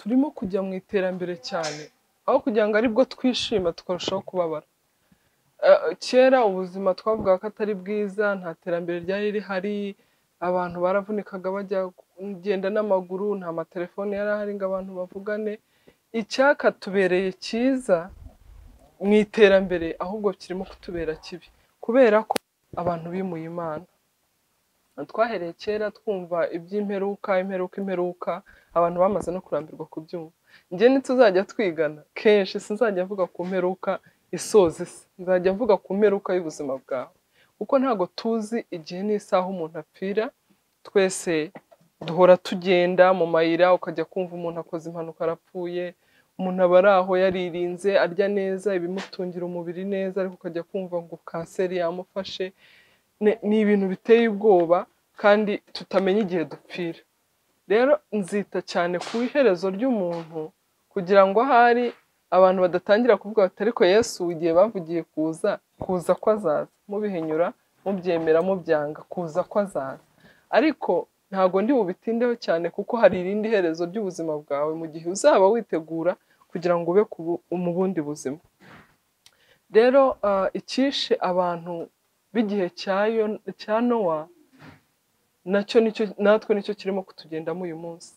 turimo kujya mu iterambere cyane aho kugira ngo ari bwo twishima tukarushaho kubabara. Eh, kera ubuzima twavugaga ko atari bwiza nta terambere ryari rihari abantu baravunikaga bajya kugenda n'amaguru nta matelefone yari ahari ngo abantu bavugane. Icyakatubereye cyiza mu iterambere ahubwo kirimo kutubera kibi kubera ko abantu bimuye imana. Twahereye kera twumva iby'imperuka imperuka imperuka abantu bamaze no kurambirwa kubyumva njye ntituzajya twigana. Kenshi sinzajya mvuga ku mperuka isoza isi nzajya mvuga ku mperuka y'ubuzima bwawe. Kuko ntabwo tuzi igihe n'isaha umuntu apfira twese duhora tugenda mu mayira ukajya kumva umuntu akoze impanuka arapfuye umuntu aba ari aho yaririnze arya neza ibimutungira umubiri neza ariko ukajya kumva ngo kanseri yamufashe ni ibintu biteye ubwoba kandi tutamenya igihe dupfira. Rero nzita cyane ku iherezo ry'umuntu kugira ngo ahari abantu badatangira kuvuga bati ariko yesu igihe bavugiye kuza kuza ko azaza? Mubihinyura mubyemera mubyanga kuza ko azaza. Ariko ntabwo ndi bubitindeho cyane kuko hari irindi herezo ry'ubuzima bwawe mu gihe uzaba witegura kugira ngo ube mu bundi buzima. Rero ah, icyishe abantu b'igihe cya nowa na cyo natwe ni cyo kirimo kutugendamo uyu munsi.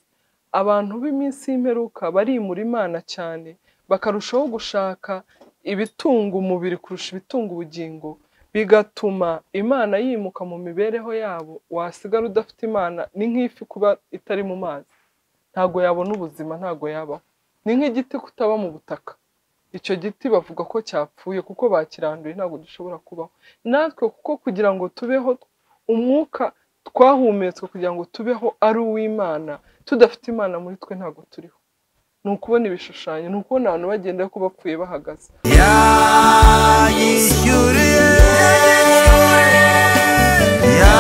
Abantu b'iminsi y'imperuka barimura imana cyane bakarushaho gushaka ibitunga umubiri kurusha ibitunga ubugingo bigatuma imana yimuka mu mibereho yabo wasigara udafite imana ni nk'ifi kuba itari mu mazi. Ntabwo yabona ubuzima ntabwo yabaho. Ni nk'igiti kutaba mu butaka. Icyo giti bavuga ko cyapfuye kuko bakiranduye ntabwo gishobora kubaho. Natwe kuko kugira ngo tubeho umwuka twahumetswe kugira ngo tubeho ari uw'imana. Tudafite imana muri twe ntabwo turiho. Ni ukubona ibishushanyo ni ukubona abantu bagenda ko bapfuye bahagaze. Yanyishyuriye ya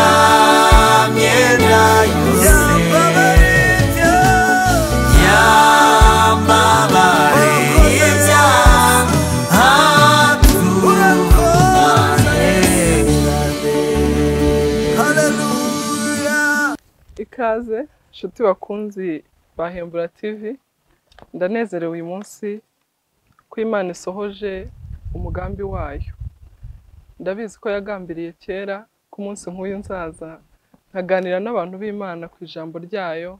myenda ikaze inshuti bakunzi ba hembura tv ndanezerewe uyu munsi ko imana isohoje umugambi wayo. Ndabizi ko yagambiriye kera ku munsi nk'uyu nzaza. Nkaganira n'abantu b'imana ku ijambo ryayo.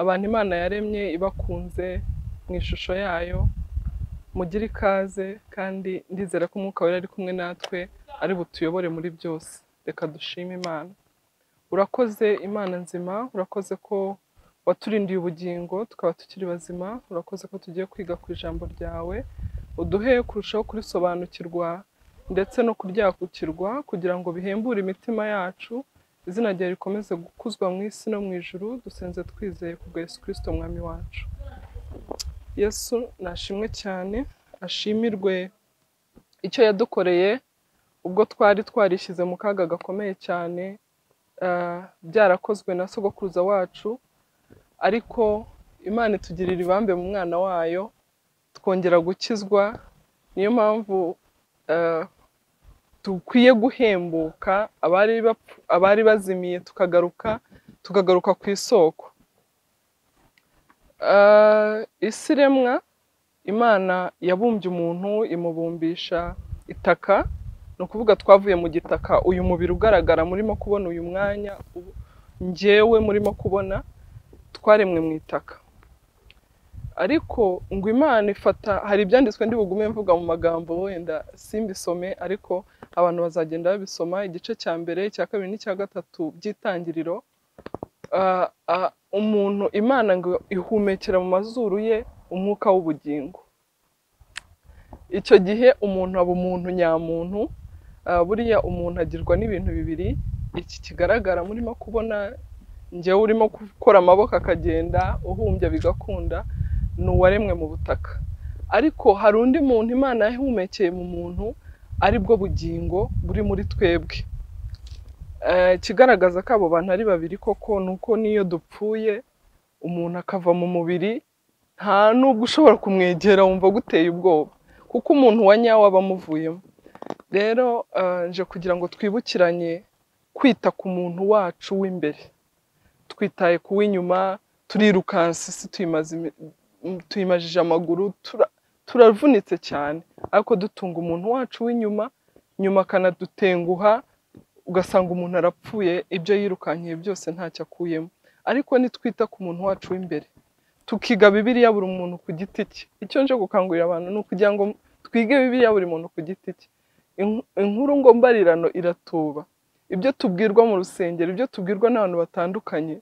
Abantu imana yaremye ibakunze mu ishusho yayo. Mugire ikaze kandi ndizera ko umwuka wera ari kumwe natwe ari butuyobore muri byose. Reka dushime imana. Urakoze imana nzima urakoze ko waturindiye ubugingo tukaba tukiri bazima urakoze ko tugiye kwiga ku ijambo ryawe uduhe kurushaho kurisobanukirwa ndetse no kuryakukirwa kugira ngo bihembure imitima yacu izina ryawe rikomeze gukuzwa mu isi no mu ijuru dusenze twizeye ku bwa yesu kirisito mwami wacu. Yesu nashimwe cyane ashimirwe icyo yadukoreye ubwo twari twarishyize mu kaga gakomeye cyane byarakozwe na sogokuruza wacu ariko imana itugirira ibambe mu mwana wayo twongera gukizwa. Niyo mpamvu ah, dukwiye guhembuka abari bazimiye tukagaruka tukagaruka ku isoko. Ah, isi iremwa imana yabumbye umuntu imubumbisha itaka. Ni ukuvuga twavuye mu gitaka uyu mubiri ugaragara murimo kubona uyu mwanya njyewe murimo kubona twaremwe mu itaka. Ariko ngo imana ifata hari ibyanditswe ndi bugume mvuga mu magambo wenda simbisome ariko abantu bazagenda babisoma igice cya mbere icya kabiri n'icya gatatu by'itangiriro umuntu imana ngo ihumekera mu mazuru ye umwuka w'ubugingo. Icyo gihe umuntu aba umuntu nyamuntu buriya umuntu agirwa n'ibintu bibiri iki kigaragara murimo kubona njyewe urimo gukora amaboko akagenda uhumbya bigakunda ni uwaremwe mu butaka. Ariko hari undi muntu imana yahumekeye mu muntu ari bwo bugingo buri muri twebwe. Eh, ikigaragaza ko abo bantu ari babiri koko ni uko n'iyo dupfuye umuntu akava mu mubiri nta nubwo ushobora kumwegera wumva guteye ubwoba. Kuko umuntu wa nyawo aba amuvuyemo. Rero eh, nje kugira ngo twibukiranye kwita ku muntu wacu w'imbere. Twitaye ku w'inyuma imi- m- tuyimajije amaguru tura- turavunitse cyane. Ariko dutunga umuntu wacu w'inyuma nyuma akanadutenguha ugasanga umuntu arapfuye ibyo yirukankiye byose ntacyo akuyemo. Ariko nitwita ku muntu wacu w'imbere tukiga bibiliya buri muntu ku giti cye. Icyo nje gukangurira abantu ni ukugira ngo twige bibiliya buri muntu ku giti cye. Inkuru ngo mbarirano iratuba. Ibyo tubwirwa mu rusengero ibyo tubwirwa n'abantu batandukanye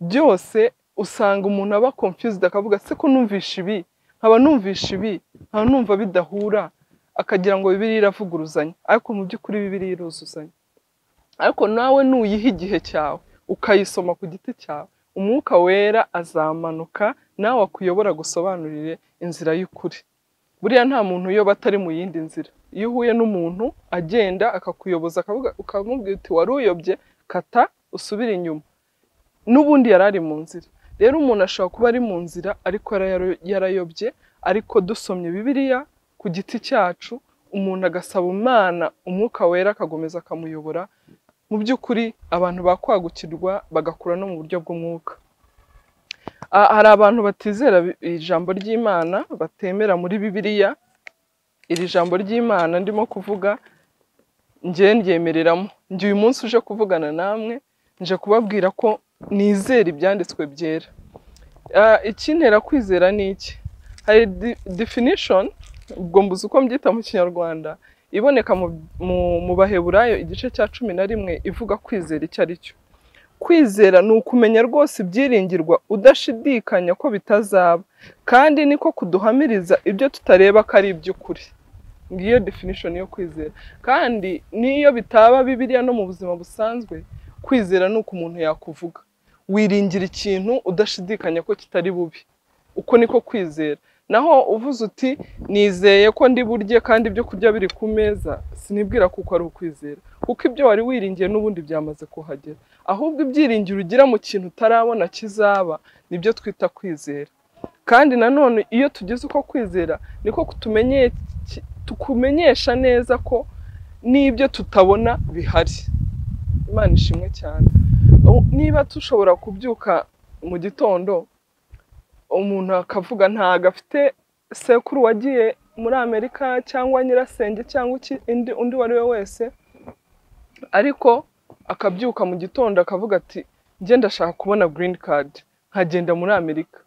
byose usanga umuntu aba confused akavuga se ko numvisha ibi? Nkaba numvisha ibi nkaba numva bidahura akagira ngo bibiliya iravuguruzanya. Ariko mu by'ukuri bibiliya iruzuzanya. Ariko nawe nuyiha igihe cyawe? Ukayisoma ku giti cyawe. Umwuka wera azamanuka nawe akuyobora gusobanurire inzira y'ukuri. Buriya nta muntu uyoba atari mu yindi nzira. Iyo uhuye n'umuntu agenda akakuyoboza ukamubwira uti wari uyobye kata usubire inyuma. N'ubundi yari ari mu nzira. Rero umuntu ashobora kuba ari mu nzira ariko yara- yarayobye ariko dusomye bibiliya ku giti cyacu umuntu agasaba umwana umwuka wera akakomeza akamuyobora. Mu by'ukuri abantu bakwagukirwa bagakura no mu buryo bw'umwuka. Hari abantu batizera ijambo ry'imana batemera muri bibiliya iri jambo ry'imana ndimo kuvuga njye ndyemereramo. Njye uyu munsi uje kuvugana namwe nje kubabwira ko nizera ibyanditswe byera. Ah, ikintera kwizera ni iki? Hari definition ubwo mbuze uko mbyita mu kinyarwanda iboneka mu baheburayo igice cya cumi na rimwe ivuga kwizera icyo ari cyo. Kwizera ni ukumenya rwose ibyiringirwa udashidikanya ko bitazaba kandi niko kuduhamiriza ibyo tutareba ko ari iby'ukuri. Ngiyo definition yo kwizera. Kandi n'iyo bitaba bibiliya no mu buzima busanzwe kwizera ni uko umuntu yakuvuga. Wiringira ikintu udashidikanya ko kitari bubi. Uko niko kwizera. Naho uvuze uti nizeye ko ndi burye kandi ibyo kurya biri ku meza sinibwira kuko ari ukwizera. Kuko ibyo wari wiringiye n'ubundi byamaze kuhagera. Ahubwo ibyiringiro ugira mu kintu utarabona kizaba ni byo twita kwizera. Kandi nanone iyo tugize uko kwizera niko tukumenyesha neza ko n'ibyo tutabona bihari. Imana ishimwe cyane. Niba dushobora kubyuka mu gitondo umuntu akavuga ntago afite sekuru wagiye muri amerika cyangwa nyirasenge cyangwa undi uwo ari we wese ariko akabyuka mu gitondo akavuga ati njye ndashaka kubona green card nkagenda muri amerika.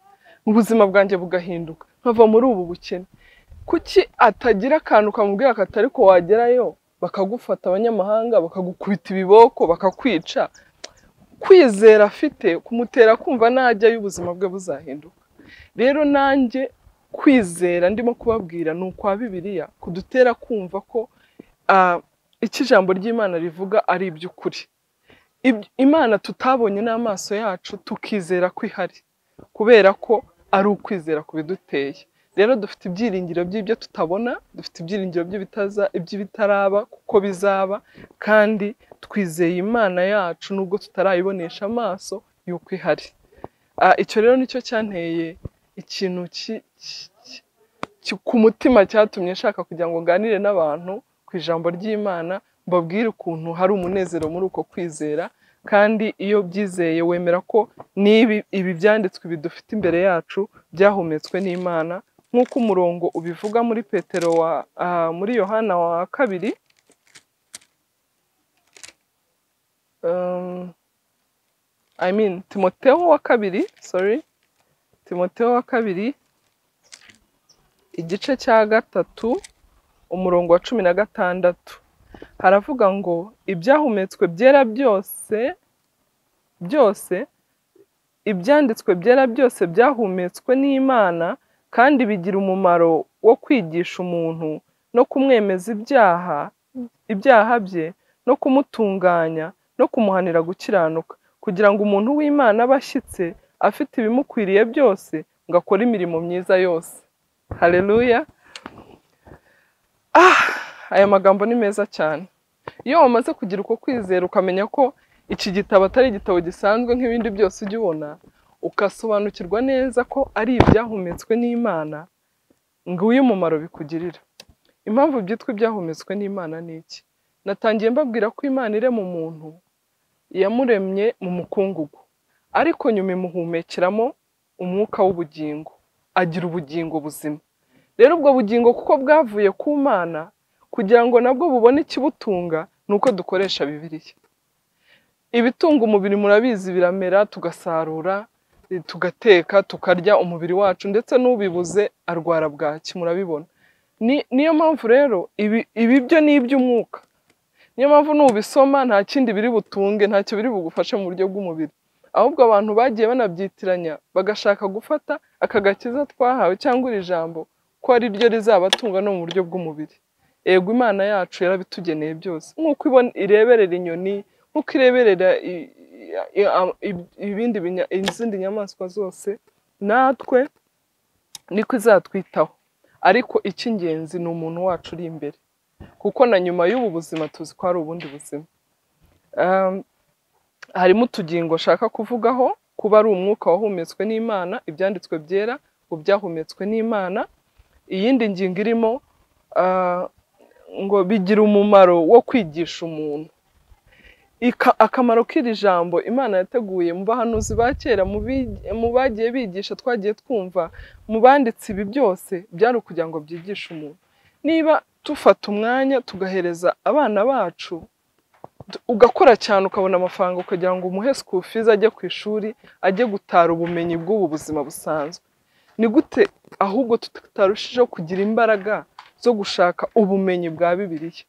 Ubuzima bwanjye bugahinduka. Nkava muri ubu bukene. Kuki atagira akantu kamubwira kati ariko wagerayo? Bakagufata abanyamahanga bakagukubita ibiboko bakakwica. Kwizera afite kumutera kumva najyayo ubuzima bwe buzahinduka. Rero nanjye kwizera ndimo kubabwira ni ukwa bibiliya kudutera kumva ko ah, icyo ijambo ry'imana rivuga ari iby'ukuri? Imana tutabonye n'amaso yacu tukizera ko ihari kubera ko ari ukwizera ku biduteye. Rero dufite ibyiringiro by'ibyo tutabona dufite ibyiringiro by'ibitaza iby'ibitaraba kuko bizaba kandi twizeye imana yacu nubwo tutarayibonesha amaso yuko ihari. Icyo rero ni cyo cyanteye ikintu ki- ki- ki- ki- ku mutima cyatumye nshaka kugira ngo nganire n'abantu ku ijambo ry'imana mbabwire ukuntu hari umunezero muri uko kwizera kandi iyo byizeye wemera ko n'ibi ibi byanditswe bidufite imbere yacu byahumetswe n'imana. Nk'uko umurongo ubivuga muri petero wa muri yohana wa kabiri um, I mean Timoteyo wa kabiri sorry Timoteyo wa kabiri igice cya gatatu umurongo wa cumi na gatandatu. Haravuga ngo ibyahumetswe byera byose byose ibyanditswe byera byose byahumetswe n'Imana kandi bigira umumaro wo kwigisha umuntu no kumwemeza ibyaha ibyaha bye no kumutunganya no kumuhanira gukiranuka. Kugira ngo umuntu w'Imana abe ashyitse afite ibimukwiriye byose ngo akore imirimo myiza yose. Haleluya ah aya magambo ni meza cyane. Iyo wamaze kugira uko kwizera ukamenya ko iki gitabo atari igitabo gisanzwe nk'ibindi byose ujya ubona ugasobanukirwa neza ko ari ibyahumetswe n'Imana ngo uyu mumaro bikugirira? Impamvu byitwa ibyahumetswe n'Imana ni iki? Natangiye mbabwira ko Imana irema umuntu yamuremye mu mukungugu. Ariko nyuma imuhumekeramo umwuka w'ubugingo agira ubugingo buzima. Rero ubwo bugingo kuko bwavuye ku mana kugira ngo nabwo bubone ikibutunga ni uko dukoresha bibiliya. Ibitunga umubiri murabizi biramera tugasarura tugateka tukarya umubiri wacu ndetse n'ubibuze arwara bwaki murabibona. Ni- niyo mpamvu rero ibi byo ni iby'umwuka. Niyo mpamvu nubisoma nta kindi biri butunge ntacyo biri bugufashe mu buryo bw'umubiri. Ahubwo abantu bagiye banabyitiranya bagashaka gufata aka gakiza twahawe cyangwa iri jambo ko ari ryo rizabatunga no mu buryo bw'umubiri. Ego imana yacu yarabitugeneye byose. Nk'uko ireberera inyoni nk'uko ireberera ibindi izindi nyamaswa zose natwe niko izatwitaho. Ariko icy'ingenzi ni umuntu wacu uri imbere. Kuko na nyuma y'ubu buzima tuzi ko hari ubundi buzima. Um, harimo utugingo nshaka kuvugaho kuba ari umwuka wahumetswe n'imana ibyanditswe byera ubu byahumetswe n'imana iyindi ngingo irimo ah, ngo bigira umumaro wo kwigisha umuntu. Akamaro k'iri jambo imana yateguye mu bahanuzi ba kera mu bagiye bigisha twagiye twumva mu banditse ibi byose byari ukugira ngo byigishe umuntu. Niba dufata umwanya tugahereza abana bacu ugakora cyane ukabona amafaranga ukagira ngo umuhe school fees ajye ku ishuri ajye gutara ubumenyi bw'ubu buzima busanzwe. Ni gute ahubwo tutarushijeho kugira imbaraga zo gushaka ubumenyi bwa bibiliya?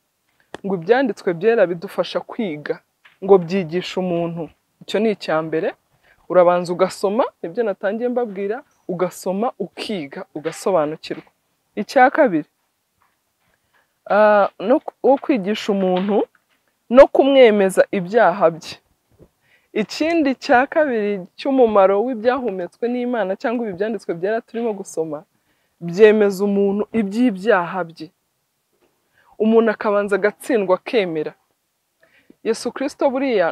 Ngo ibyanditswe byera bidufasha kwiga ngo byigisha umuntu. Icyo ni icya mbere urabanza ugasoma ni byo natangiye mbabwira ugasoma ukiga ugasobanukirwa. Icya kabiri ah, wo kwigisha umuntu no kumwemeza ibyaha bye. Ikindi cya kabiri cy'umumaro w'ibyahumetswe n'imana cyangwa ibi byanditswe byera turimo gusoma byemeza umuntu iby'ibyaha bye. Umuntu akabanza agatsindwa akemera. Yesu kirisito buriya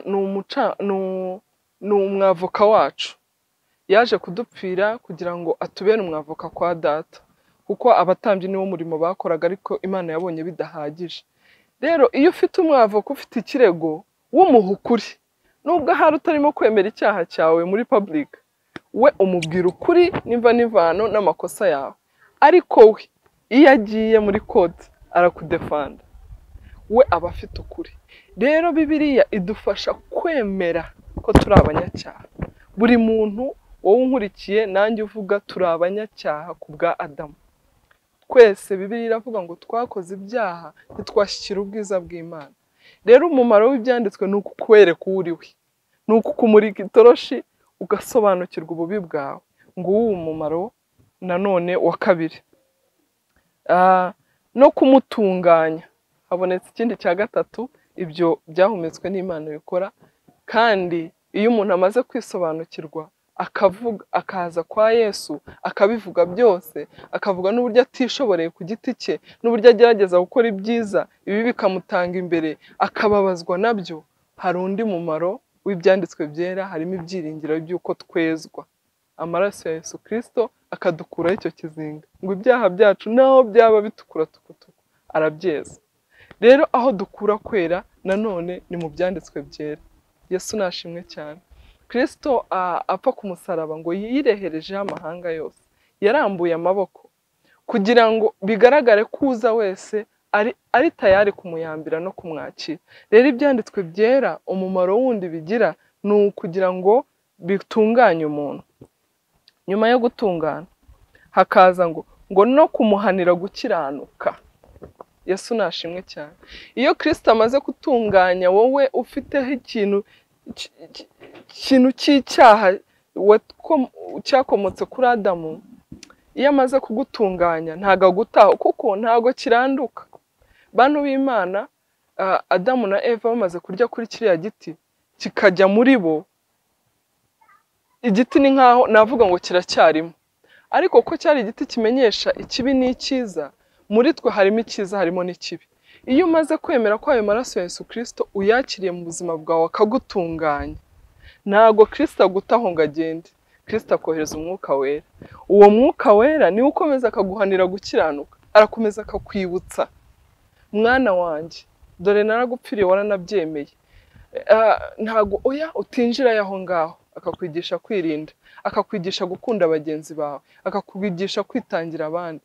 ni umwavoka wacu. Yaje kudupfira kugira ngo atubere umwavoka kwa data kuko abatambyi niwo murimo bakoraga ariko imana yabonye bidahagije. Rero iyo ufite umwavoka ufite ikirego w'umuha ukuri. Nubwo ahari utarimo kwemera icyaha cyawe muri public we umubwira ukuri nimva n'ivano n'amakosa yawe. Ariko we iyo agiye muri kode arakudefanda. We aba afite ukuri. Rero bibiliya idufasha kwemera ko turi abanyacyaha. Buri muntu wowe unkurikiye nanjye uvuga turi abanyacyaha ku bwa adamu. Twese bibiliya iravuga ngo twakoze ibyaha ntitwashyikira ubwiza bw'imana. Rero umumaro w'ibyanditswe ni ukukwereka uwo uri we. Ni ukukumurika itoroshi ugasobanukirwa ububi bwawe. Ngo uwo umumaro nanone wa kabiri. Ah, no kumutunganya. Habonetse ikindi cya gatatu ibyo byahumetswe n'imana bikora. Kandi iyo umuntu amaze kwisobanukirwa akaza kwa yesu akabivuga byose akavuga n'uburyo atishoboreye ku giti cye n'uburyo agerageza gukora ibyiza ibi bikamutanga imbere akababazwa na byo. Hari undi mumaro w'ibyanditswe byera harimo ibyiringiro by'uko twezwa. Amaraso ya yesu kirisito akadukuraho icyo kizinga. Ngo ibyaha byacu naho byaba bitukura tukutuku. Arabyeza. Rero aho dukura kwera nanone ni mu byanditswe byera. Yesu nashimwe cyane. Kirisito apfa ku musaraba ngo yireherejeho amahanga yose. Yarambuye amaboko kugira ngo bigaragare ko uza wese ari ari tayari kumuyambira no kumwakira. Rero ibyanditswe byera umumaro wundi bigira ni ukugira ngo bitunganye umuntu. Nyuma yo gutungana hakaza ngo ngo no kumuhanira gukiranuka. Yesu nashimwe cyane. Iyo kirisito amaze gutunganya wowe ufiteho ikintu ki- ki- ikintu cy'icyaha cyakomotse kuri adamu iyo amaze kugutunganya ntago agutaha kuko ntago kiranduka. Bantu b'imana adamu na eva bamaze kurya kuri kiriya giti kikajya muri bo. Igiti ni nkaho navuga ngo kiracyarimo. Ariko ko cyari igiti kimenyesha ikibi n'icyiza muri twe harimo icyiza harimo n'ikibi. Iyo umaze kwemera ko ayo maraso ya Yesu kirisito uyakiriye mu buzima bwawe akagutunganya ntabwo kirisito agutaho ngo agende. Kirisito akohereza umwuka wera. Uwo mwuka wera ni we ukomeza akaguhanira gukiranuka arakomeza akakwibutsa. Mwana wanjye dore naragupfiriye waranabyemeye. Ah, ntabwo oya utinjirayo aho ngaho. Akakwigisha kwirinda akakwigisha gukunda bagenzi bawe akakwigisha kwitangira abandi.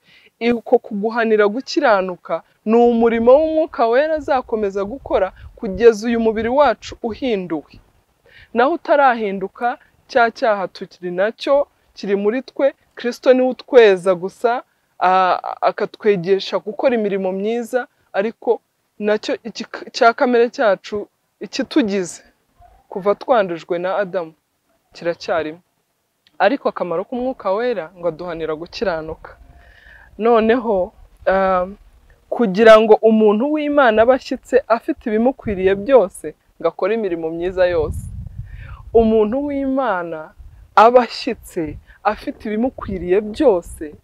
Uko kuguhanira gukiranuka ni umurimo w'umwuka wera azakomeza gukora kugeza uyu mubiri wacu uhinduwe. Naho utarahinduka cya cyaha tukiri na cyo kiri muri twe kirisito ni we utweza gusa akatwegesha gukora imirimo myiza ariko na cyo cya kamere cyacu ikitugize. Kuva twandujwe na adamu kiracyarimo. Ariko akamaro k'umwuka wera ngo aduhanira gukiranuka. Noneho ah, kugira ngo umuntu w'imana abe ashyitse afite ibimukwiriye byose ngo akore imirimo myiza yose. Umuntu w'imana aba ashyitse afite ibimukwiriye byose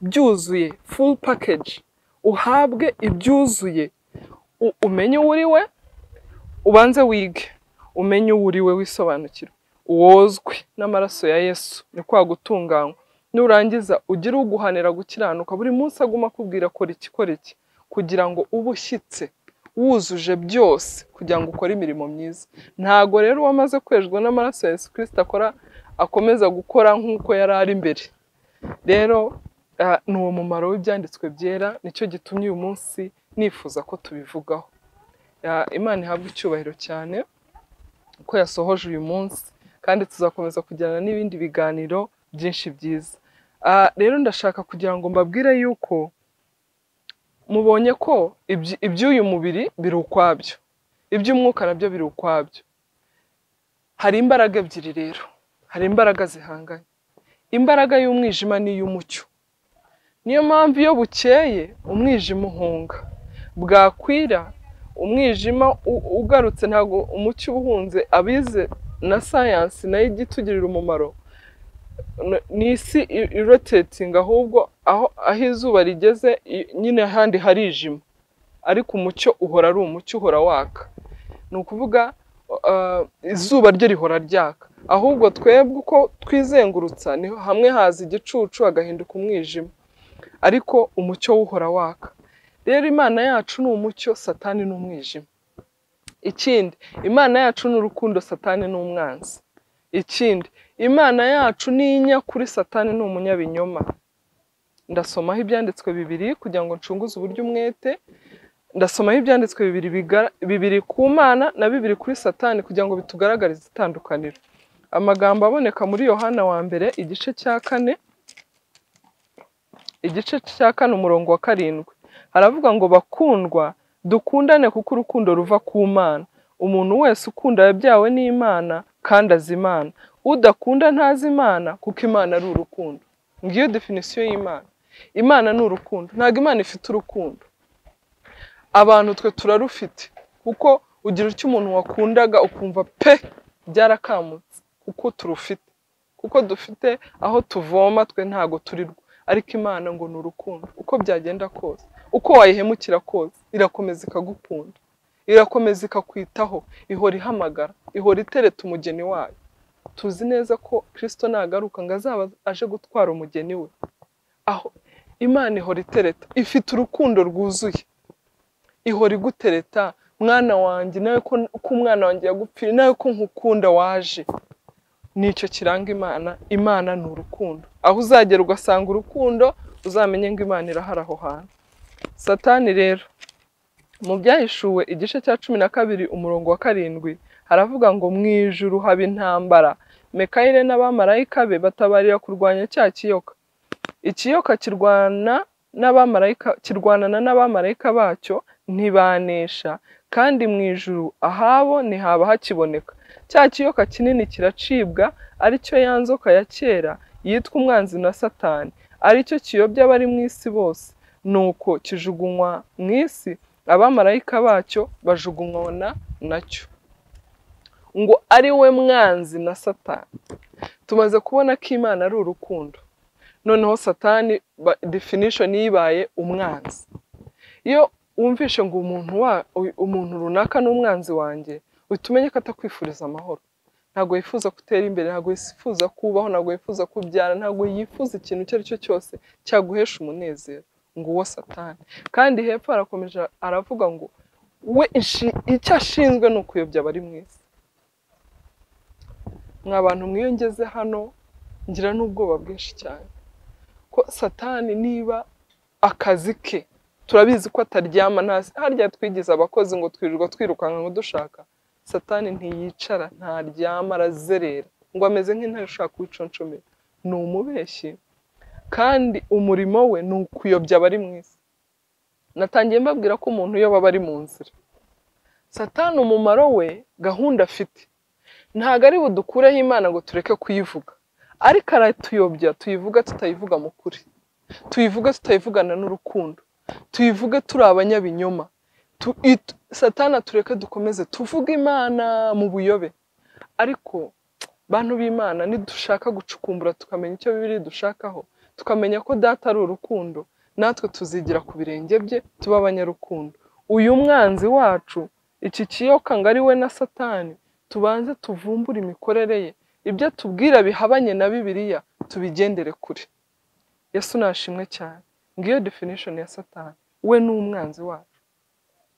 byuzuye full package. Uhabwe ibyuzuye. Umenye uwo uri we ubanze wige. Umenye uwo uri we wisobanukirwe. Wozwe n'amaraso ya yesu. Ni kwa gutunganywa. Nurangiza ugire uguhanira gukiranuka. Buri munsi aguma akubwira kora iki kora iki? Kugira ngo ube ushyitse wuzuje byose kugira ngo ukore imirimo myiza. Ntago rero uwamaze kwejwe n'amaraso ya yesu kirisita akora akomeza gukora nk'uko yari ari mbere. Rero ni uwo mumaro w'ibyanditswe byera ni cyo gitumye uyu munsi nifuza ko tubivugaho. Imana ihabwa icyubahiro cyane ko yasohoje uyu munsi kandi tuzakomeza kugirana n'ibindi biganiro byinshi byiza. Rero ndashaka kugira ngo mbabwire yuko mubonye ko iby'uyu mubiri biri ukwabyo. Iby'umwuka na byo biri ukwabyo. Hari imbaraga ebyiri rero. Hari imbaraga zihanganye. Imbaraga y'umwijima n'iy'umucyo. Niyo mpamvu iyo bukeye umwijima uhunga. Bwakwira umwijima ugarutse ntabwo umucyo uhunze abize na sayansi na yo ijya itugirira umumaro. Ni isi i- irotatinga ahubwo aho aho izuba rigeze nyine ahandi harijima. Ariko umucyo uhora ari umucyo uhora waka. Ni ukuvuga uh, izuba ryo rihora ryaka. Ahubwo twebwe uko twizengurutsa ni hamwe haza igicucu hagahinduka umwijima. Ariko umucyo uhora waka. Rero imana yacu ni umucyo satani ni umwijima. Ikindi imana yacu ni urukundo satani ni umwanzi. Ikindi imana yacu ni inyakuri satani ni umunyabinyoma ndasomaho ibyanditswe bibiri kugira ngo ncunguze uburyo umwete. Ndasomaho ibyanditswe bibiri bibiri ku mana na bibiri kuri satani kugira ngo bitugaragarize itandukaniro amagambo aboneka muri yohana wa mbere igice cya kane igice cya kane umurongo wa karindwi. Haravuga ngo bakundwa dukundane kuko urukundo ruva ku mana. Umuntu wese ukunda yabyawe n'imana kandi azi imana. Udakunda ntazi imana kuko imana ari urukundo. Ngiyo definisiyo y'imana. Imana ni urukundo. Ntabwo imana ifite urukundo. Abantu twe turarufite kuko ugira icyo umuntu wakundaga ukumva pe byarakamutse kuko turufite. Kuko dufite aho tuvoma twe ntago turirwa ariko imana ngo ni urukundo. Uko byagenda kose uko wayihemukira kose irakomeza ikagukunda. Irakomeza ikakwitaho. Ihora ihamagara. Ihora itereta umugeni wayo. Tuzi neza ko kirisito nagaruka ngo azaba aje gutwara umugeni we. Aho imana ihora itereta ifite urukundo rwuzuye. Ihora igutereta mwana wanjye nawe ko umwana wanjye yagupfiriye nawe ko nkukunda waje. Nicyo kiranga imana imana ni urukundo. Aho uzagera ugasanga urukundo uzamenye ngo imana irahari aho hantu. Satani rero mu byahishuwe igice cya cumi na kabiri umurongo wa karindwi haravuga ngo mu ijuru haba intambara mekayire n'abamarayika be batabarira kurwanya cya kiyoka. Ikiyoka kirwana n'abamarayika kirwanana n'abamarayika bacyo ntibanesha kandi mu ijuru ahabo ntihaba hakiboneka. Cya kiyoka kinini kiracibwa ari cyo ya nzoka ya kera yitwa umwanzi na satani. Aricyo kiyobya abari mu isi bose. Nuko kijugunywa mu isi abamarayika bacyo bajugunywana na cyo ngo ari we mwanzi na satani. Tumaze kubona ko imana ari urukundo. Noneho satani definition yibaye umwanzi. Iyo wumvishe ngo umuntu wa umuntu runaka ni umwanzi wanjye uhita umenya ko atakwifuriza amahoro. Ntabwo yifuza gutera imbere ntabwo yifuza kubaho ntabwo yifuza kubyara ntabwo yifuza ikintu icyo ari cyo cyose cyaguhesha umunezero. Ngo uwo satani. Kandi hepfo harakomeje aravuga ngo we icyo ashinzwe ni ukuyobya abari mu mwa bantu mwiyo ngeze hano ngira n'ubwoba bwinshi cyane. Ko satani niba akazi ke turabizi ko ataryama ntazi harya twigize abakozi ngo twirirwa twirukanka ngo dushaka satani ntiyicara ntaryama arazerera. Ngo ameze nk'intare ushaka kuwiconcomera ni umubeshyi kandi umurimo we ni ukuyobya abari mu isi. Natangiye mbabwira ko umuntu iyo baba ari mu nzira. Satani umumaro we gahunda afite. Ntabwo ari budukureho imana ngo tureke kuyivuga. Ariko aratuyobya tuyivuga tutayivuga mu kuri. Tuyivuge tutayivugana n'urukundo. Tuyivuge turi abanyabinyoma. Satana tureke dukomeze tuvuge imana mu buyobe. Ariko bantu b'imana nidushaka gucukumbura tukamenya icyo bibiri dushakaho tukamenya ko data ari urukundo natwe tuzigira ku birenge bye tuba abanyarukundo. Uyu mwanzi wacu iki kiyoka ngo ari we na satani tubanze tuvumbure imikorere ye. Ibyo tubwira bihabanye na bibiliya tubigendere kure. Yesu nashimwe cyane. Ngiyo definition ya satani. We ni umwanzi wacu.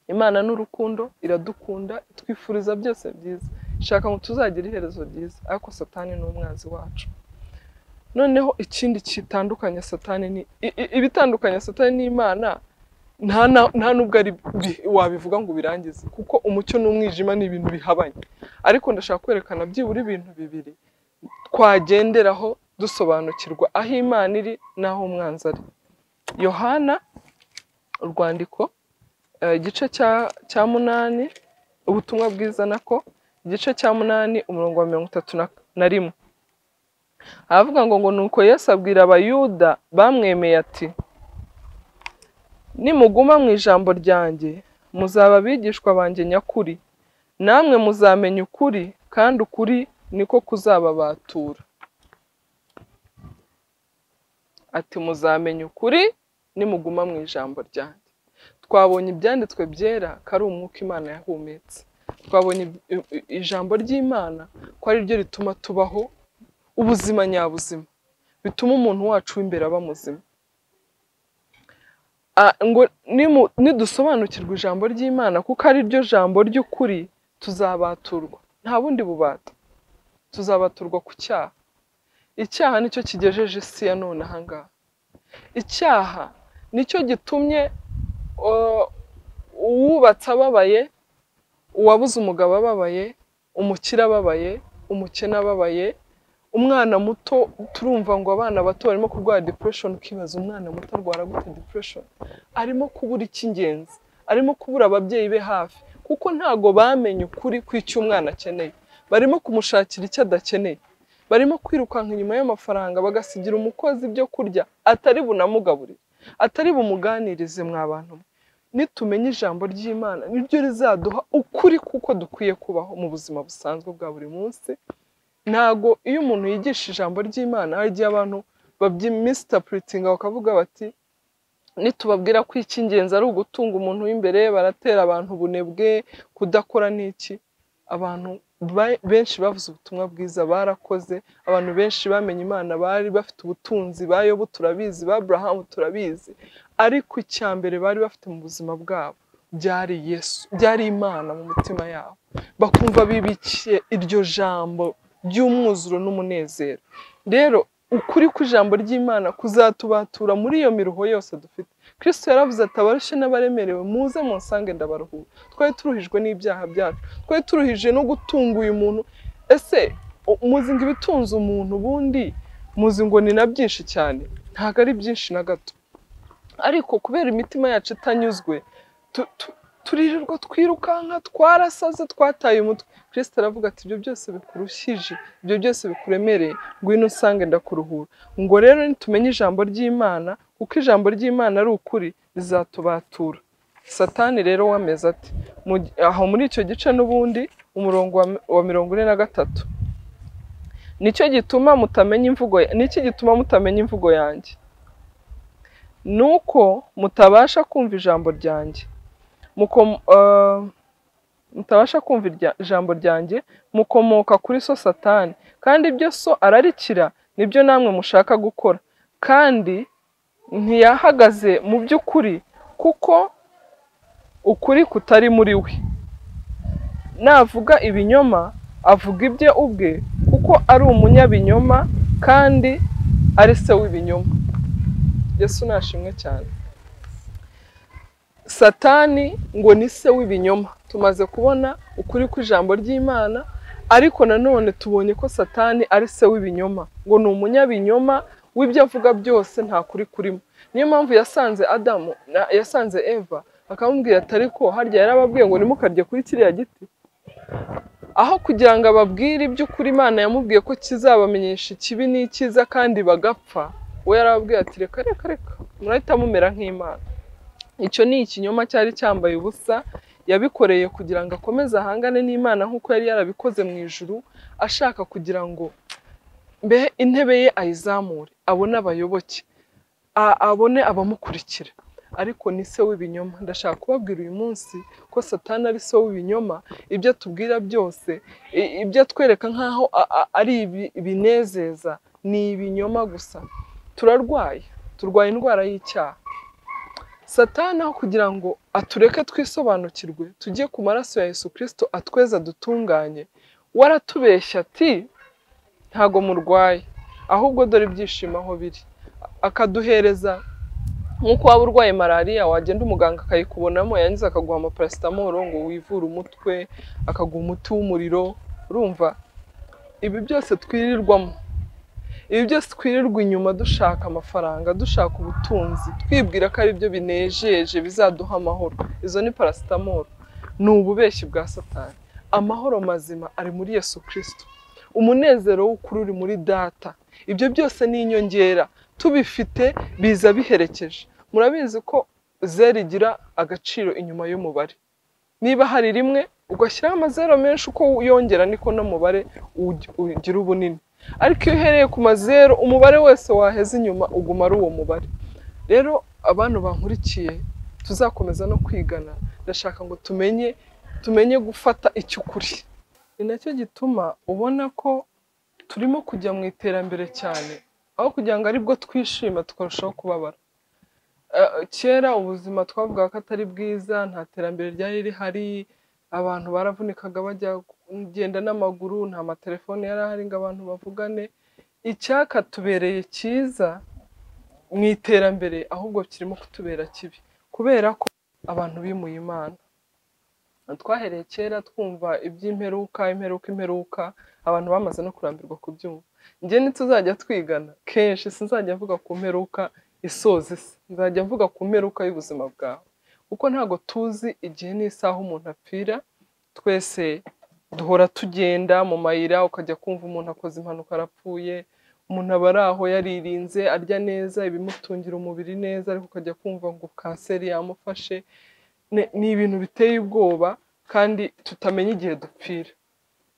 Imana ni urukundo iradukunda itwifuriza byose byiza. Ishaka ngo tuzagire iherezo ryiza. Ariko satani ni umwanzi wacu. Noneho ikindi kitandukanya satani ni ibitandukanya satani n'imana nta nubwo ari bi- wabivuga ngo ubirangize kuko umucyo n'umwijima ni ibintu bihabanye. Ariko ndashaka kwerekana byibura ibintu bibiri twagenderaho dusobanukirwa aho imana iri n'aho umwanzi ari. Yohana urwandiko eh, igice cya munani ubutumwa bwiza nako igice cya munani umurongo wa mirongo itatu na rimwe. Aravuga ngo ngo nuko yesu abwira abayuda bamwemeye ati nimuguma mu ijambo ryanjye muzaba abigishwa banjye nyakuri. Namwe muzamenya ukuri kandi ukuri niko kuzababatura ati muzamenya ukuri nimuguma mu ijambo ryanjye. Twabonye ibyanditswe byera ko ari umwuka imana yahumetse. Twabonye ijambo ry'imana ko ari ryo rituma tubaho ubuzima nyabuzima bituma umuntu wacu w'imbere aba muzima. Ngo nidusobanukirwa ijambo ry'imana kuko ari ryo jambo ry'ukuri tuzabaturwa. Nta bundi bubata. Tuzabaturwa ku cyaha. Icyaha ni cyo kigejeje isi ya none ahangaha icyaha ni cyo gitumye uwubatse ababaye uwabuze umugabo ababaye umukire ababaye umukene ababaye umwana muto turumva ngo abana bato barimo kurwara depression ukibaza umwana muto arwara gute depression? Arimo kubura icy'ingenzi arimo kubura ababyeyi be hafi kuko ntago bamenye ukuri kw'icyo umwana akeneye. Barimo kumushakira icyo adakeneye. Barimo kwirukanka inyuma y'amafaranga bagasigira umukozi ibyo kurya atari bunamugaburire atari bumuganirize mwa bantu mwe. Nitumenya ijambo ry'imana niryo rizaduha ukuri kuko dukwiye kubaho mu buzima busanzwe bwa buri munsi ntago iyo umuntu yigisha ijambo ry'imana hari igihe abantu babyimistapuritinga bakavuga bati nitubabwira ko icy'ingenzi ari ugutunga umuntu w'imbere baratera abantu ubunebwe kudakora n'iki abantu ba- benshi bavuze ubutumwa bwiza barakoze. Abantu benshi bamenye imana bari bafite ubutunzi ba yobu turabizi ba aburahamu turabizi. Ariko icya mbere bari bafite mu buzima bwabo byari yesu byari imana mu mitima yabo. Bakumva bibikiye iryo jambo. Ry'umwuzuro n'umunezero. Rero ukuri kw'ijambo ry'imana kuzatubatura muri iyo miruho yose dufite. Kristo yaravuze ati abarushye n'abaremerewe muze munsange ndabaruhura twari turuhijwe n'ibyaha byacu. Twari turuhije no gutunga uyu muntu. Ese muzi ngo ibitunze umuntu ubundi? Muzi ngo ni na byinshi cyane. Ntabwo ari byinshi na gato. Ariko kubera imitima yacu itanyuzwe turirirwa twirukanka twarasaze twataye umutwe. Kristo aravuga ati ibyo byose bikurushije ibyo byose bikuremereye ngwino usange ndakuruhura. Ngo rero nitumenye ijambo ry'imana kuko ijambo ry'imana ari ukuri rizatubatura. Satani rero wameze ati aho muri icyo gice n'ubundi umurongo wa- mirongo ine na gatatu. Nicyo gituma mutamenya imvugo niki gituma mutamenya imvugo yanjye? Nuko mutabasha kumva ijambo ryanjye. Mutabasha kumva ijambo ryanjye mukomoka kuri so satani. Kandi ibyo so ararikira ni byo namwe mushaka gukora. Kandi ntiyahagaze mu by'ukuri kuko ukuri kutari muri we. Navuga ibinyoma avuga ibye ubwe kuko ko ari umunyabinyoma kandi ari se w'ibinyoma. Yesu nashimwe cyane. Satani ngo ni se w'ibinyoma. Tumaze kubona ukuri kw'ijambo ry'imana ariko nanone tubonye ko satani ari se w'ibinyoma. Ngo ni umunyabinyoma w'ibyo avuga byose nta kuri kurimo. Niyo mpamvu yasanze adamu yasanze eva akamubwira ati ariko harya yarababwiye ngo nimukarye kuri kiriya giti? Aho kugira ngo ababwire iby'ukuri imana yamubwiye ko kizabamenyesha ikibi n'icyiza kandi bagapfa we yarababwiye ati reka reka reka murahita mumera nk'imana. Icyo ni ikinyoma cyari cyambaye ubusa yabikoreye kugira ngo akomeze ahangane n'imana nk'uko yari yarabikoze mu ijuru ashaka kugira ngo mbe intebe ye ayizamure abone abayoboke abone abamukurikira. Ariko ni se w'ibinyoma. Ndashaka kubabwira uyu munsi ko satani ari se w'ibinyoma. Ibyo atubwira byose ibyo atwereka nk'aho ari ibi- ibinezeza ni ibinyoma gusa. Turarwaye. Turwaye indwara y'icyaha. Satani aho kugira ngo atureke twisobanukirwe tujye ku maraso ya yesu kirisito atweza dutunganye waratubeshya ati ntago murwaye. Ahubwo dore ibyishimo aho biri. Akaduhereza nk'uko waba urwaye malariya wagenda umuganga akayikubonamo yangiza akaguha amaparasitamoro ngo wivure umutwe akaguha umuti w'umuriro. Urumva ibi byose twirirwamo. Ibi byose twirirwa inyuma dushaka amafaranga dushaka ubutunzi. Twibwira ko ari byo binejeje bizaduha amahoro. Izo ni parasitamoro ni ububeshyi bwa satani. Amahoro mazima ari muri yesu kirisito umunezero w'ukuri uri muri data. Ibyo byose ni inyongera. Tubifite biza biherekeje. Murabizi ko zeru igira agaciro inyuma y'umubare. Niba hari rimwe ugashyiraho amazero menshi uko yongera niko n'umubare ugi- ugira ubunini. Ariko iyo uhereye ku mazeru umubare wese waheze inyuma uguma ari uwo mubare. Rero abantu bankurikiye tuzakomeza no kwigana. Ndashaka ngo tumenye tumenye gufata icy'ukuri ni na cyo gituma ubona ko turimo kujya mu iterambere cyane aho kugira ngo ari bwo twishima tukarushaho kubabara. Eh, kera ubuzima twavugaga ko atari bwiza nta terambere ryari rihari abantu baravunikaga bajya kugenda n'amaguru nta matelefone yari ahari ngo abantu bavugane. Icyakatubereye cyiza mu iterambere ahubwo kirimo kutubera kibi. Kubera ko abantu bimuye imana. Twahereye kera twumva iby'imperuka imperuka imperuka abantu bamaze no kurambirwa kubyumva njye ntituzajya twigana. Kenshi sinzajya mvuga ku mperuka isoza isi nzajya mvuga ku mperuka y'ubuzima bwawe. Kuko ntabwo tuzi igihe n'isaha umuntu apfira twese duhora tugenda mu mayira ukajya kumva umuntu akoze impanuka arapfuye umuntu aba ari aho yaririnze arya neza ibimutungira umubiri neza ariko ukajya kumva ngo kanseri yamufashe. Ni- ibintu biteye ubwoba kandi tutamenya igihe dupfira.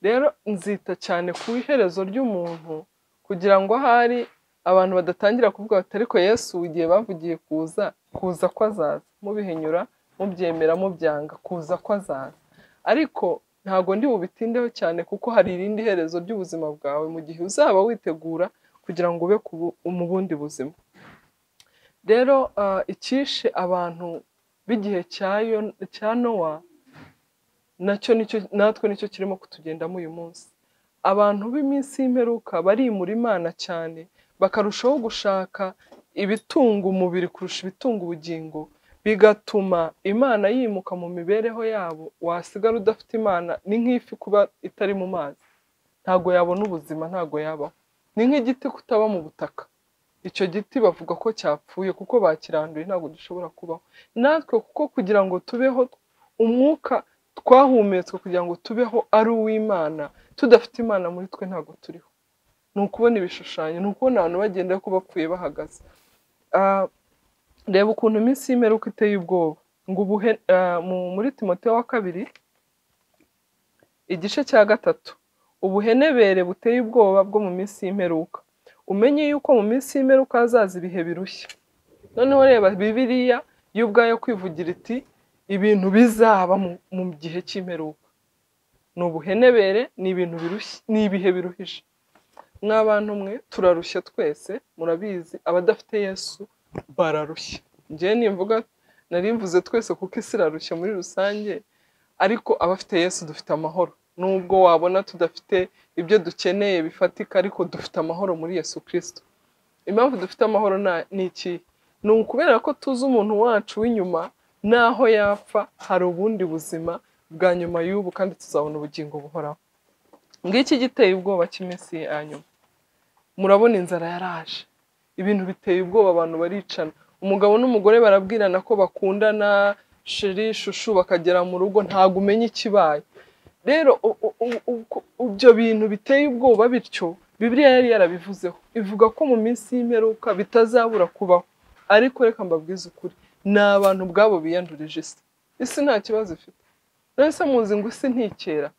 Rero nzita cyane ku iherezo ry'umuntu kugira ngo ahari abantu badatangira kuvuga bati ariko yesu igihe bavugiye kuza kuza ko azaza mubihinyura mubyemera mubyanga kuza ko azaza ariko ntabwo ndi bubitindeho cyane kuko hari irindi herezo ry'ubuzima bwawe mu gihe uzaba witegura kugira ngo ube mu bundi buzima. Rero icyishe abantu b'igihe cya nowa na cyo natwe ni cyo kirimo kutugendamo uyu munsi. Abantu b'iminsi y'imperuka barimura imana cyane bakarushaho gushaka ibitunga umubiri kurusha ibitunga ubugingo bigatuma imana yimuka mu mibereho yabo wasigara udafite imana ni nk'ifi kuba itari mu mazi. Ntabwo yabona ubuzima ntabwo yabaho. Ni nk'igiti kutaba mu butaka. Icyo giti bavuga ko cyapfuye kuko bakiranduye ntabwo gishobora kubaho. Natwe kuko kugira ngo tubeho umwuka twahumetswe kugira ngo tubeho ari uw'imana tudafite imana muri twe ntabwo turiho. Ni ukubona ibishushanyo ni ukubona abantu bagenda ko bapfuye bahagaze. Ah, reba ukuntu iminsi y'imperuka iteye ubwoba. Ngo ubuhe mu- muri timoteyo wa kabiri igice cya gatatu. Ubuhenebere buteye ubwoba bwo mu minsi y'imperuka. Umenye yuko mu minsi y'imperuka hazaza ibihe birushya. Noneho reba bibiliya yo ubwayo kwivugira iti ibintu bizaba mu gihe cy'imperuka. Ni ubuhenebere ni ibintu birushya ni ibihe biruhije. Mw'abantu mwe turarushya twese murabizi abadafite yesu bararushya. Njyewe nimvuga nari mvuze twese kuko isi irarushya muri rusange ariko abafite yesu dufite amahoro. Nubwo wabona tudafite ibyo dukeneye bifatika ariko dufite amahoro muri yesu kirisito impamvu dufite amahoro ni iki? Ni ukubera ko tuzi umuntu wacu w'inyuma n'aho yapfa hari ubundi buzima bwa nyuma y'ubu kandi tuzabona ubugingo buhoraho. Ngiki giteye ubwoba cy'iminsi ya nyuma. Murabona inzara yaraje. Ibintu biteye ubwoba abantu baricana. Umugabo n'umugore barabwirana ko bakundana sheri shushu bakagera mu rugo ntabwo umenya ikibaye rero ibyo bintu biteye ubwoba bityo bibiliya yari yarabivuzeho. Ivuga ko mu minsi y'imperuka bitazabura kubaho. Ariko reka mbabwize ukuri ni abantu ubwabo biyandurije isi isi nta kibazo ifite. Se muzi ngo isi ntikera.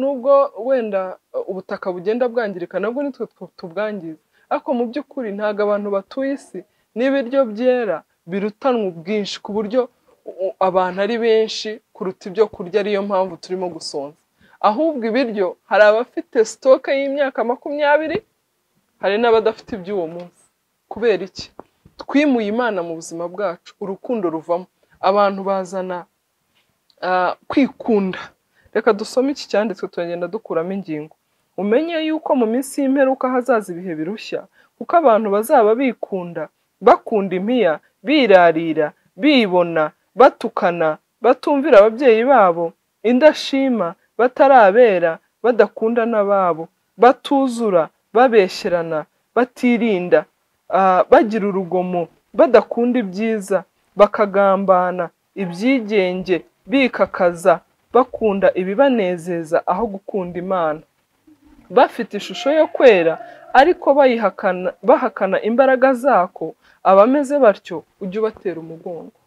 Nubwo eh, wenda eh, ubutaka bugenda bwangirika nabwo nitwe tu- tubwangiza. Ariko mu by'ukuri ntabwo abantu batuye isi. N'ibiryo byera birutanwa ubwinshi ku buryo abantu ari benshi kuruta ibyo kurya ariyo mpamvu turimo gusonza. Ahubwo ibiryo hari abafite sitoke y'imyaka makumyabiri hari n'abadafite iby'uwo munsi. Kubera iki? Twimuye imana mu buzima bwacu urukundo ruvamo. Abantu bazana ah, kwikunda. Reka dusome iki cyanditswe turagenda dukuramo ingingo. Umenye yuko mu minsi y'imperuka hazaza ibihe birushya kuko abantu bazaba bikunda bakunda impiya birarira bibona batukana batumvira ababyeyi babo indashima batarabera badakunda n'ababo batuzura babeshyerana batirinda bagira urugomo badakunda ibyiza bakagambana ibyigenge bikakaza bakunda ibibanezeza aho gukunda imana. Bafite ishusho yo kwera ariko bahakana imbaraga zako abameze batyo ujye ubatera umugongo.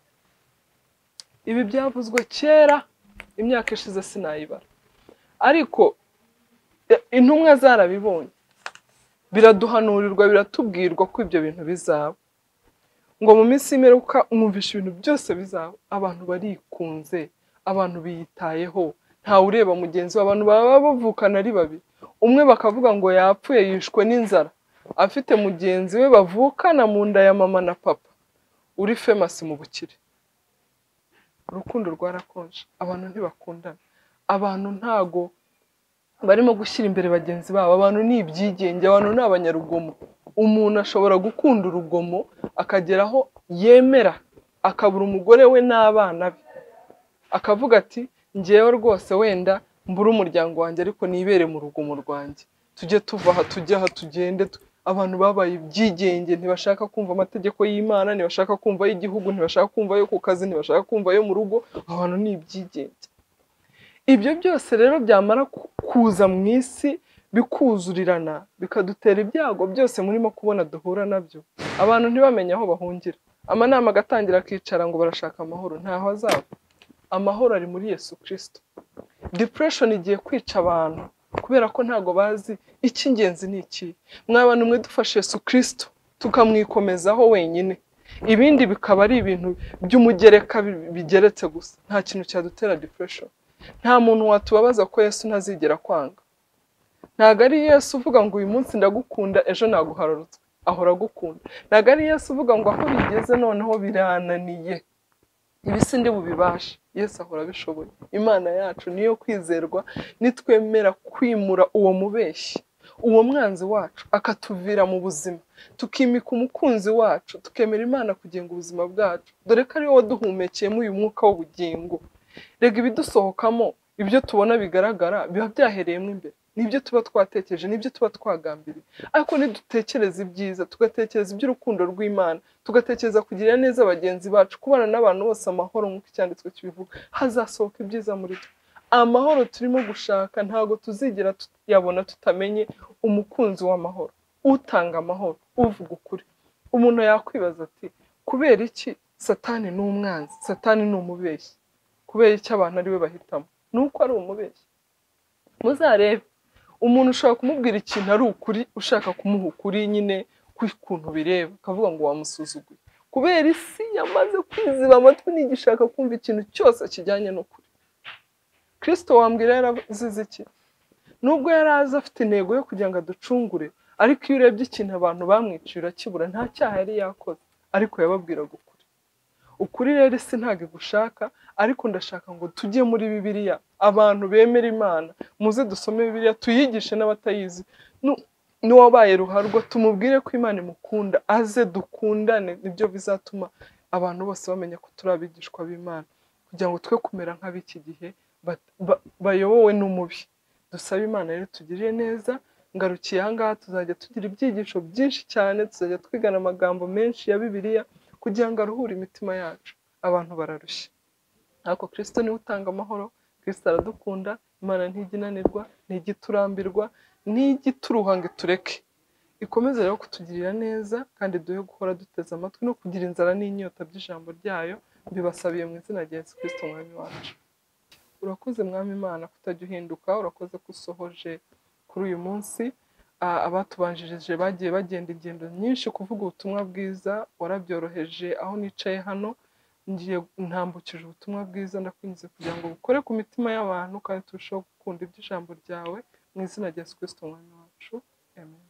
Ibi byavuzwe kera imyaka ishize sinayibara. Ariko e, intumwa zarabibonye. Biraduhanurirwa biratubwirwa ko ibyo bintu bizaba. Ngo mu minsi y'imperuka mwumvisha ibintu byose bizaba. Abantu barikunze abantu biyitayeho. Ntawe ureba mugenzi we abantu baba bavukana ari babiri. Umwe bakavuga ngo yapfuye yishwe n'inzara. Afite mugenzi we bavukana mu nda ya mama na papa. Uri famasi mu bukire. Urukundo rwarakonje. Abantu ntibakundana. Abantu ntago barimo gushyira imbere bagenzi babo. Abantu ni ibyigenge. Abantu ni abanyarugomo. Umuntu ashobora gukunda urugomo akagera aho yemera akabura umugore we n'abana be. Akavuga ati ngewe rwose wenda mbure umuryango wanjye ariko nibere mu rugomo rwanjye. Tujye tuva aha tujye aha tugende tu- abantu babaye ibyigenge ntibashaka kumva amategeko y'imana ntibashaka kumva ay'igihugu ntibashaka kumva ayo ku kazi ntibashaka kumva ayo mu rugo. Abantu ni ibyigenge. Ibyo byose rero byamara ku- kuza mu isi bikuzurirana bikadutera ibyago byose murimo kubona duhura na byo. Abantu ntibamenye aho bahungira. Amanama agatangira akicara ngo barashaka amahoro. Ntaho azava amahoro ari muri yesu kirisito depression igiye kwica abantu kubera ko ntabwo bazi icy'ingenzi ni iki mwabana umwe dufashe yesu kirisito tukamwikomezaho wenyine. Ibindi bikaba ari ibintu by'umugereka bi- bigeretse gusa. Nta kintu cyadutera depression. Nta muntu watubabaza ko yesu ntazigera kwanga. Ntabwo ari yesu uvuga ngo uyu munsi ndagukunda ejo naguhararutswe ahora agukunda. Ntabwo ari yesu uvuga ngo aho bigeze noneho birananiye. Ibi si ndi bubibashe. Yesu ahora abishoboye. Imana yacu niyo kwizerwa nitwemera kwimura uwo mubeshyi. Uwo mwanzi wacu akatuvira mu buzima. Tukimika umukunzi wacu tukemera imana kugenga ubuzima bwacu. Dore ko ari we waduhumekeyemo uyu mwuka w'ubugingo. Rega ibidusohokamo ibyo tubona bigaragara biba byahereyemo imbere. Ni byo tuba twatekereje ni byo tuba twagambiriye. Ariko nidutekereza ibyiza tugatekereza iby'urukundo rw'imana. Tugatekereza kugirira neza bagenzi bacu kubana n'abantu bose amahoro nk'uko icyanditswe kibivuga. Hazasohoka ibyiza muri twe. Amahoro turimo gushaka ntabwo tuzigera tuyabona tutamenye umukunzi w'amahoro. Utanga amahoro uvuga ukuri. Umuntu yakwibaza ati kubera iki satani ni umwanzi satani ni umubeshyi. Kubera iki abantu ari we bahitamo? Ni uko ari umubeshyi. Muzarebe. Umuntu ushobora kumubwira ikintu ari ukuri ushaka kumuha ukuri nyine kw'ukuntu bireba. Akavuga ngo wamusuzuguye. Kubera isi yamaze kwiziba amatwi ntigishaka kumva ikintu cyose kijyanye n'ukuri. Kirisito wambwira yarazize iki? Nubwo yari azi afite intego yo kugira ngo aducungure ariko iyo urebye ikintu abantu bamwiciye urakibura nta cyaha yari yakoze. Ariko yababwiraga ukuri. Ukuri rero isi ntabwo igushaka ariko ndashaka ngo tujye muri bibiliya. Abantu bemera imana muze dusome bibiliya tuyigishe n'abatayizi. Nu- n'uwabaye ruharwa tumubwire ko imana imukunda aze dukundane. Nibyo bizatuma abantu bose bamenya ko turi abigishwa b'imana. Kugira ngo twe kumera nk'ab'iki gihe ba- ba- bayobowe n'umubi. Dusabe imana rero tugirire neza ngarukiye ahangaha tuzajya tugira ibyigisho byinshi cyane tuzajya twigana amagambo menshi ya bibiliya kugira ngo aruhure imitima yacu. Abantu bararushya ariko kirisito ni we utanga amahoro kirisito aradukunda imana ntijya inanirwa ntijya iturambirwa ntijya ituruha ngo itureke ikomeze rero kutugirira neza kandi duhe guhora duteze amatwi no kugira inzara n'inyota by'ijambo ryayo mbibasabiye mu izina rya yesu kirisito umwami wacu. Urakoze mwami imana kutajya uhinduka urakoze ko usohoje kuri uyu munsi. Ah, abatubanjirije bagiye bagenda ingendo nyinshi kuvuga ubutumwa bwiza warabyoroheje aho nicaye hano ngiye ntambukije ubutumwa bwiza ndakwinjiza kugira ngo bukore ku mitima y'abantu kandi turusheho gukunda iby'ijambo ryawe mu izina rya yesu kirisito umwami wacu. Amen.